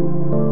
you.